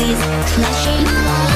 these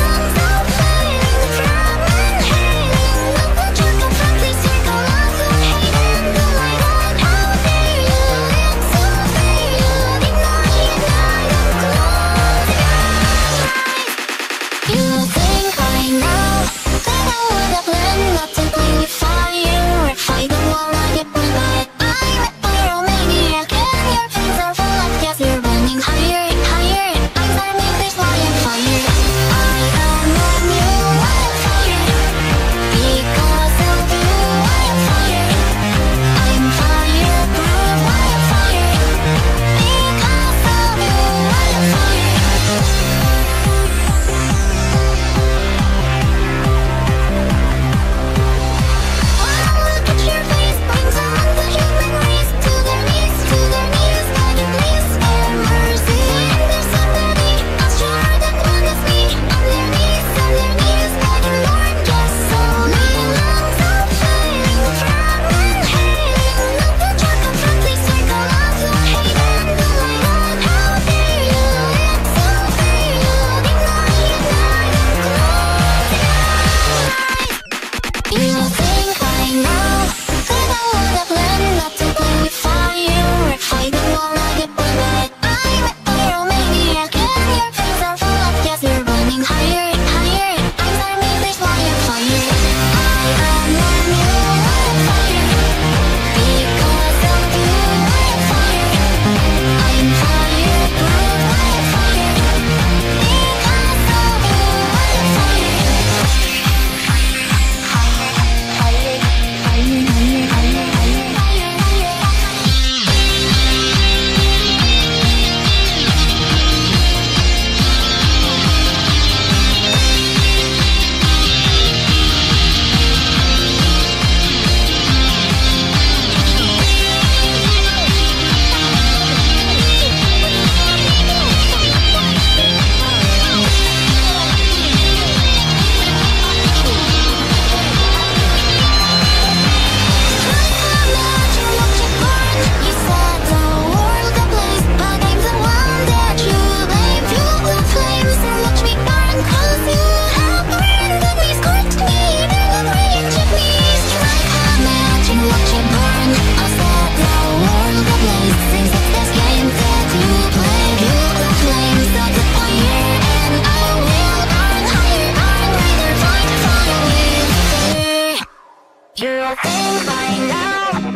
You think by now